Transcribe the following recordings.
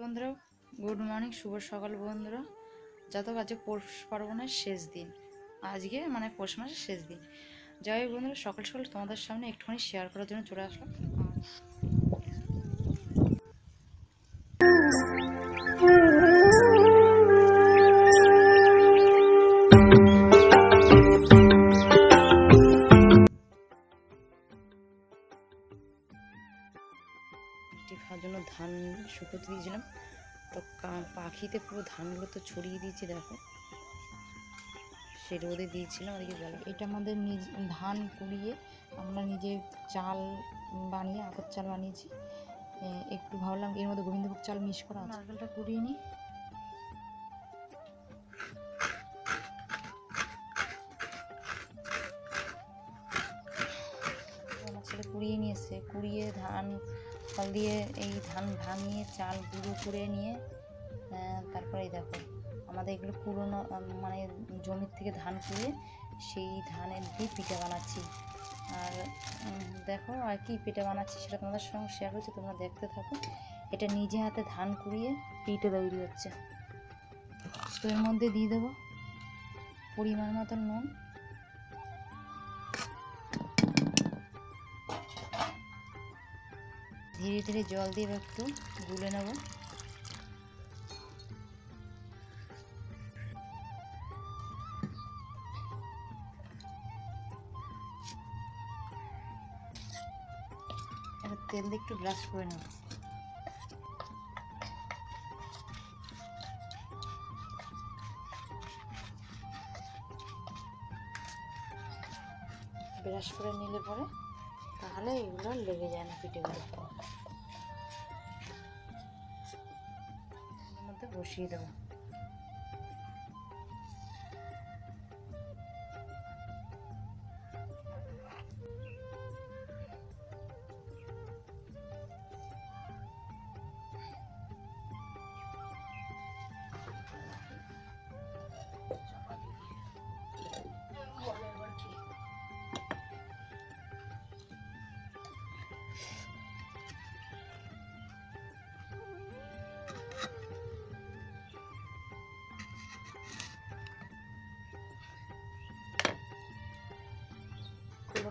বন্ধুরা। Good morning, শুভ সকাল বন্ধুরা। যত আজকে পৌষ পার্বণের শেষ দিন। আজকে মানে পৌষ মাসের শেষ দিন। যাই বন্ধুরা, সকাল সকাল তোমাদের সামনে একটুখানি শেয়ার করার জন্য চলে আসলাম। রুটি খাওয়ার জন্য ধান শুকোতে দিয়েছিলাম। তো কা- পাখিতে পুরো ধানগুলো তো ছড়িয়ে দিয়েছি দেখো। সে রোদে দিয়েছিলাম আর কি গেল এটা আমাদের নিজ ধান কুড়িয়ে আমরা নিজে চাল বানিয়ে আগর চাল বানিয়েছি। একটু ভাবলাম এর মধ্যে গোবিন্দভোগ চাল মিশ করা আছে। নারকেলটা কুড়িয়ে নিই। কুড়িয়ে নিয়ে কুড়িয়ে ধান, ফল দিয়ে এই ধান ভাঙিয়ে চাল গুঁড়ো করে নিয়ে তারপরে দেখো, আমাদের এগুলো পুরোনো মানে জমির থেকে ধান কুড়িয়ে সেই ধানের দিয়ে পিঠে বানাচ্ছি। আর দেখো আর কি পিঠে বানাচ্ছি সেটা তোমাদের সঙ্গে শেয়ার করছি তোমরা দেখতে থাকো। এটা নিজে হাতে ধান কুড়িয়ে পিঠে তৈরি হচ্ছে। তো এর মধ্যে দিয়ে দেবো পরিমাণ মতন নুন। ধীরে ধীরে জল দিয়ে একটু গুলে নেব। তেল দিয়ে একটু ব্রাশ করে নেব। ব্রাশ করে নিলে পরে তাহলে এগুলো লেগে যায় না পিঠেগুলো। মধ্যে বসিয়ে দেবো।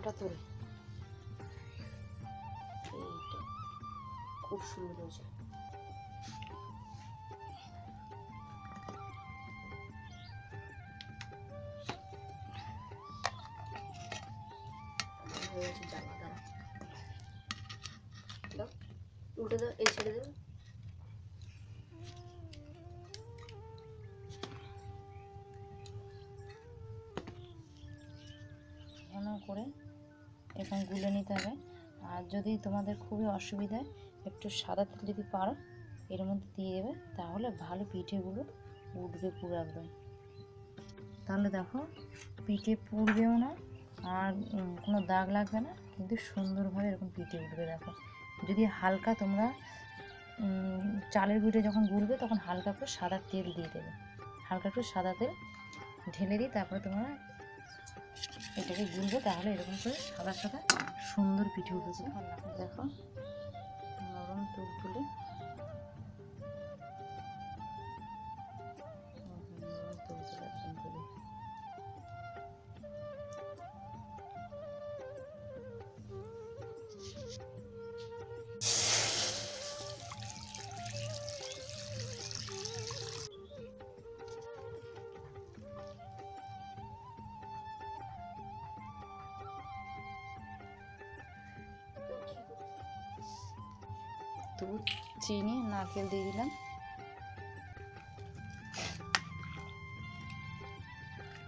কুলোটা তুলে। খুব সুন্দর হয়েছে। ছেড়ে করে এরকম গুলে নিতে হবে। আর যদি তোমাদের খুবই অসুবিধা একটু সাদা তেল যদি পারো, এর মধ্যে দিয়ে দেবে, তাহলে ভালো পিঠেগুলো উঠবে পুরো একদম। তাহলে দেখো, পিঠে পুড়বেও না, আর কোনো দাগ লাগবে না, কিন্তু সুন্দরভাবে এরকম পিঠে উঠবে দেখো। যদি হালকা তোমরা চালের পিঠে যখন গুলবে, তখন হালকা করে সাদা তেল দিয়ে দেবে। হালকা একটু সাদা তেল ঢেলে দিয়ে তারপরে তোমরা এটাকে গুলবো তাহলে এরকম করে সাদা সাদা সুন্দর পিঠে উঠেছে। দেখো নরম তুল তুলে দুধ চিনি, নারকেল দিয়ে দিলাম।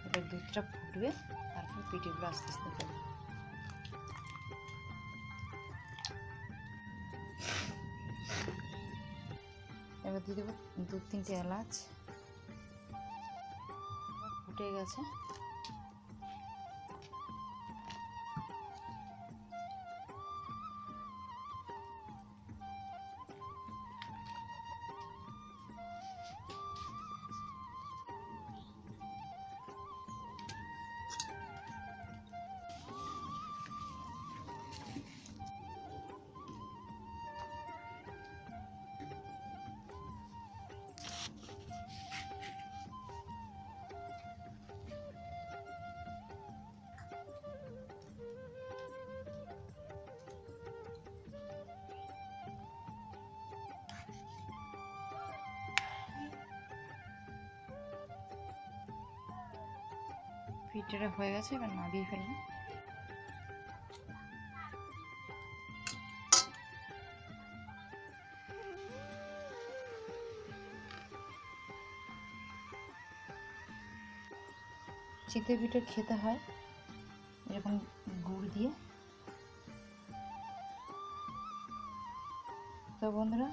এবার দুধটা ফুটবে, তারপর পিঠেগুলো আস্তে আস্তে দেবো এবার দিয়ে দেবো দু তিনটে এলাচ। ফুটে গেছে। পিঠেটা হয়ে গেছে, এবার নাবিয়ে ফেললাম চিতই পিঠে খেতে হয়, এরকম গুড় দিয়ে। তো বন্ধুরা,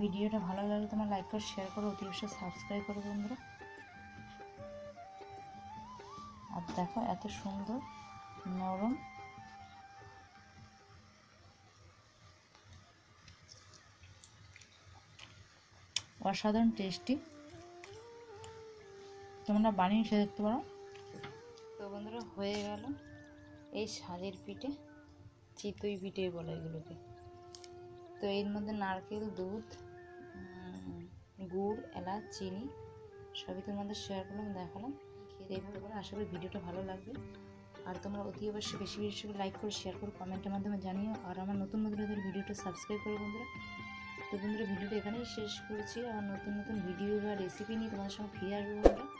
ভিডিওটা ভালো লাগলে তোমার লাইক করো শেয়ার করো, অতি অবশ্যই সাবস্ক্রাইব করো বন্ধুরা। দেখো এত সুন্দর, নরম। অসাধারণ টেস্টি তোমরা বানিয়ে খেয়ে দেখতে পারো। তো বন্ধুরা, হয়ে গেল এই সাজের পিঠে, চিতই পিঠে বলে এগুলোকে। তো এর মধ্যে নারকেল, দুধ গুড়, এলাচ, চিনি সবই তোমাদের শেয়ার করলাম, দেখালাম। দেখতে করে আশা করি ভিডিওটা ভালো লাগবে। আর তোমরা অতি অবশ্যই বেশি বেশি করে লাইক করো শেয়ার করো কমেন্টের মাধ্যমে জানিও। আর আমার নতুন নতুন নতুন ভিডিওটা সাবস্ক্রাইব করো বন্ধুরা। তো বন্ধুরা, ভিডিওটা এখানেই শেষ করেছি। আর নতুন নতুন ভিডিও বা রেসিপি নিয়ে তোমাদের সঙ্গে ফিরে আসব বন্ধুরা।